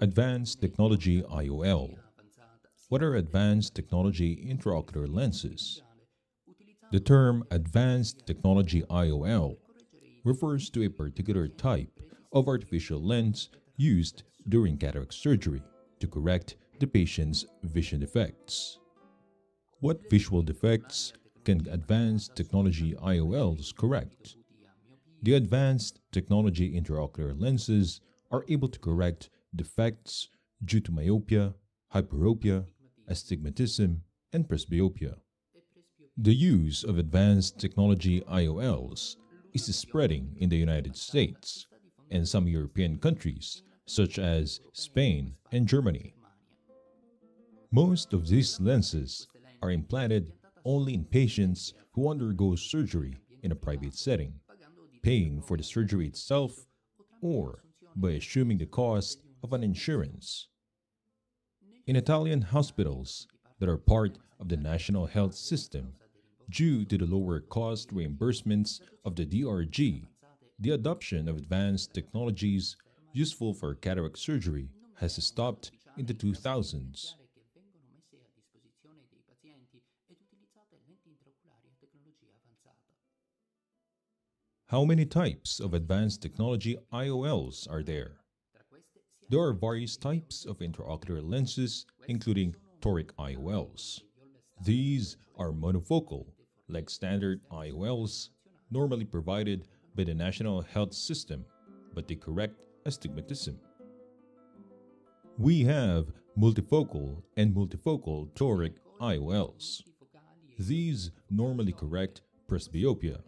Advanced Technology IOL. What are advanced technology intraocular lenses? The term Advanced Technology IOL refers to a particular type of artificial lens used during cataract surgery to correct the patient's vision defects. What visual defects can advanced technology IOLs correct? The advanced technology intraocular lenses are able to correct defects due to myopia, hyperopia, astigmatism, and presbyopia. The use of advanced technology IOLs is spreading in the United States and some European countries such as Spain and Germany. Most of these lenses are implanted only in patients who undergo surgery in a private setting, paying for the surgery itself or by assuming the cost of an insurance. In Italian hospitals that are part of the national health system, due to the lower cost reimbursements of the DRG, the adoption of advanced technologies useful for cataract surgery has stopped in the 2000s. How many types of advanced technology IOLs are there? There are various types of intraocular lenses, including toric IOLs. These are monofocal, like standard IOLs, normally provided by the National Health System, but they correct astigmatism. We have multifocal and multifocal toric IOLs. These normally correct presbyopia.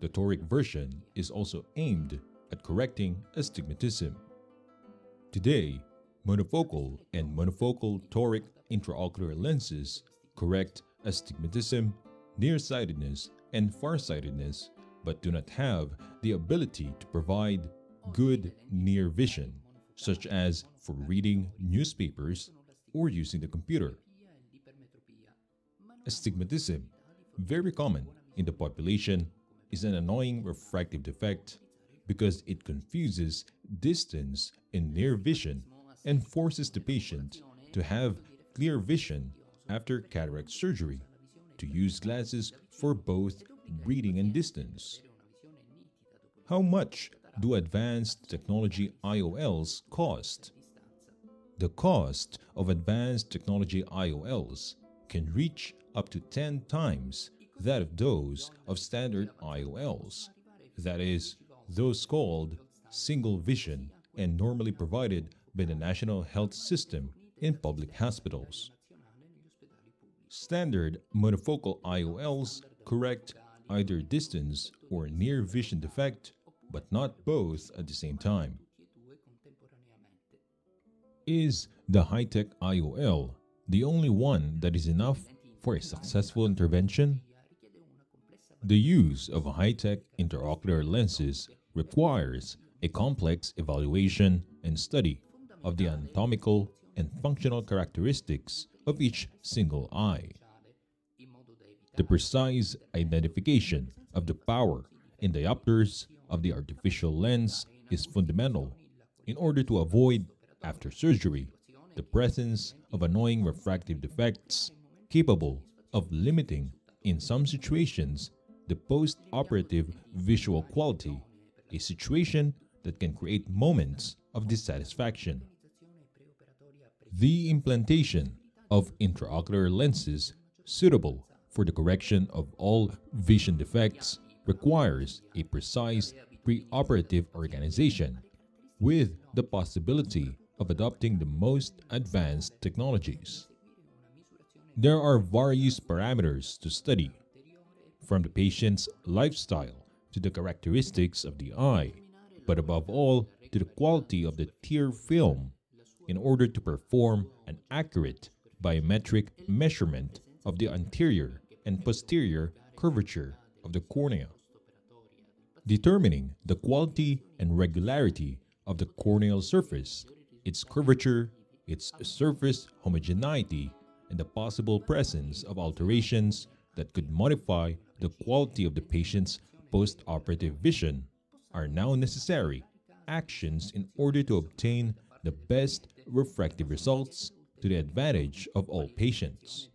The toric version is also aimed at correcting astigmatism. Today, monofocal and monofocal toric intraocular lenses correct astigmatism, nearsightedness, and farsightedness, but do not have the ability to provide good near vision, such as for reading newspapers or using the computer. Astigmatism, very common in the population, is an annoying refractive defect because it confuses distance and near vision and forces the patient to have clear vision after cataract surgery to use glasses for both reading and distance. How much do advanced technology IOLs cost? The cost of advanced technology IOLs can reach up to 10 times that of those of standard IOLs, that is, those called single vision and normally provided by the National Health System in public hospitals. Standard monofocal IOLs correct either distance or near vision defect, but not both at the same time. Is the high-tech IOL the only one that is enough for a successful intervention? The use of high-tech intraocular lenses requires a complex evaluation and study of the anatomical and functional characteristics of each single eye. The precise identification of the power in diopters of the artificial lens is fundamental in order to avoid, after surgery, the presence of annoying refractive defects capable of limiting, in some situations, the post-operative visual quality, a situation that can create moments of dissatisfaction. The implantation of intraocular lenses suitable for the correction of all vision defects requires a precise preoperative organization with the possibility of adopting the most advanced technologies. There are various parameters to study, from the patient's lifestyle to the characteristics of the eye, but above all to the quality of the tear film in order to perform an accurate biometric measurement of the anterior and posterior curvature of the cornea. Determining the quality and regularity of the corneal surface, its curvature, its surface homogeneity, and the possible presence of alterations that could modify the quality of the patient's post-operative vision are now necessary actions in order to obtain the best refractive results to the advantage of all patients.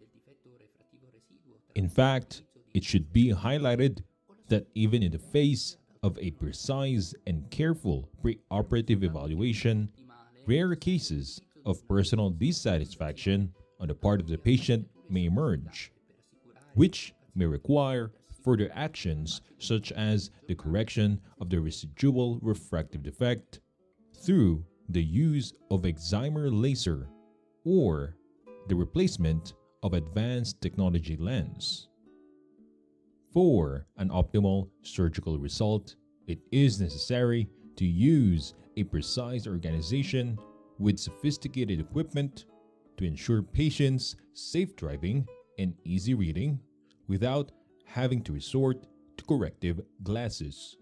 In fact, it should be highlighted that even in the face of a precise and careful preoperative evaluation, rare cases of personal dissatisfaction on the part of the patient may emerge, which may require further actions such as the correction of the residual refractive defect through the use of excimer laser or the replacement of advanced technology lens. For an optimal surgical result, it is necessary to use a precise organization with sophisticated equipment to ensure patients safe driving and easy reading without having to resort to corrective glasses.